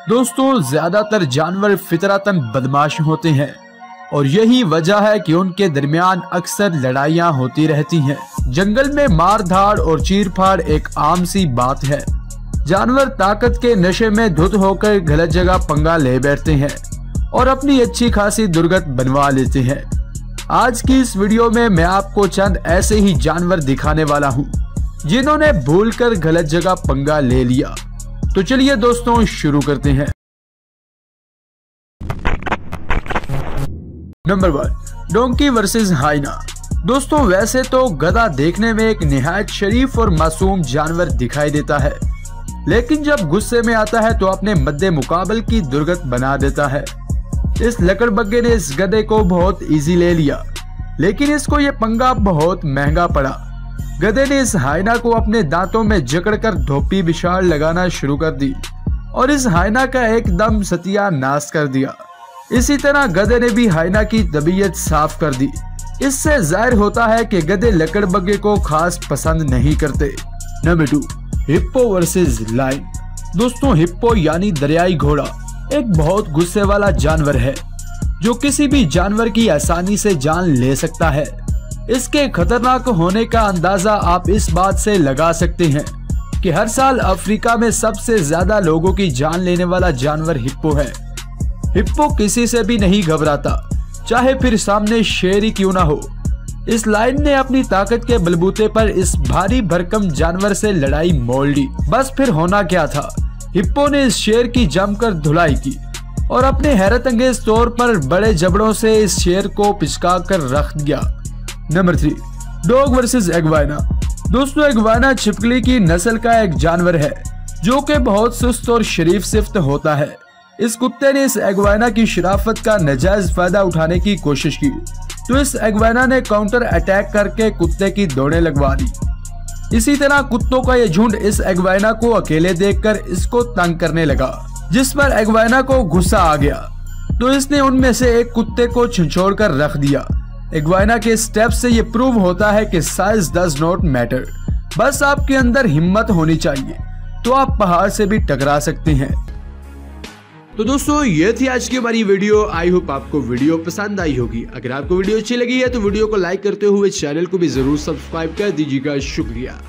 दोस्तों, ज़्यादातर जानवर फितरतन बदमाश होते हैं, और यही वजह है कि उनके दरमियान अक्सर लड़ाइयाँ होती रहती हैं। जंगल में मार धाड़ और चीर फाड़ एक आम सी बात है। जानवर ताकत के नशे में धुत होकर गलत जगह पंगा ले बैठते हैं, और अपनी अच्छी खासी दुर्गत बनवा लेते हैं। आज की इस वीडियो में मैं आपको चंद ऐसे ही जानवर दिखाने वाला हूँ, जिन्होंने भूलकर गलत जगह पंगा ले लिया। तो चलिए दोस्तों, शुरू करते हैं। Number one donkey versus hyena दोस्तों, वैसे तो गधा देखने में एक निहायत शरीफ और मासूम जानवर दिखाई देता है। लेकिन जब गुस्से में आता है तो अपने मद्दे मुकाबल की दुर्गत बना देता है। इस लकड़बग्गे ने इस गधे को बहुत इजी ले लिया। लेकिन इसको ये पंगा बहुत महँगा पड़ा। गधे ने इस हाइना को अपने दांतों में जकड़कर धोपी विशाल लगाना शुरू कर दी और इस हाइना का एकदम सतिया नाश कर दिया। इसी तरह गधे ने भी हाइना की तबीयत साफ़ कर दी। इससे ज़ाहिर होता है कि गधे लकड़बग्गे को खास पसंद नहीं करते। Number two hippo versus lion. दोस्तों, हिप्पो यानी दरियाई घोड़ा, एक बहुत गुस्से वाला जानवर है, जो किसी भी जानवर की आसानी से जान ले सकता है। इसके खतरनाक होने का अंदाज़ा आप इस बात से लगा सकते हैं कि हर साल अफ्रीका में सबसे ज़्यादा लोगों की जान लेने वाला जानवर हिप्पो है। हिप्पो किसी से भी नहीं घबराता, चाहे फिर सामने शेर ही क्यों ना हो। इस लाइन ने अपनी ताकत के बलबूते पर इस भारी भरकम जानवर से लड़ाई मोल ली। बस फिर होना क्या था? हिप्पो ने इस शेर की जमकर धुलाई की और अपने हैरत अंगेज तौर पर बड़े जबड़ों से इस शेर को पिचका कर रख दिया। Number three dog versus iguana दोस्तों एगवाना छिपकली की नस्ल का एक जानवर है, जो कि बहुत सुस्त और शरीफ सिफ्त होता है। इस कुत्ते ने इस एगवाना की शराफत का नजायज फ़ायदा उठाने की कोशिश की तो इस एगवाना ने काउंटर अटैक करके कुत्ते की दौड़े लगवा दी। इसी तरह कुत्तों का यह झुंड इस एगवाना को अकेले देखकर इसको तंग करने लगा, जिस पर एगवाना को गुस्सा आ गया। तो इसने उनमें से एक कुत्ते को छिछोड़ कर रख दिया। एग्वाइना के स्टेप से ये प्रूव होता है कि साइज़ डज नॉट मैटर बस आपके अंदर हिम्मत होनी चाहिए तो आप पहाड़ से भी टकरा सकते हैं। तो दोस्तों, ये थी आज की हमारी वीडियो। आई होप आपको वीडियो पसंद आई होगी। अगर आपको वीडियो अच्छी लगी है तो वीडियो को लाइक करते हुए चैनल को भी ज़रूर सब्सक्राइब कर दीजिएगा। शुक्रिया।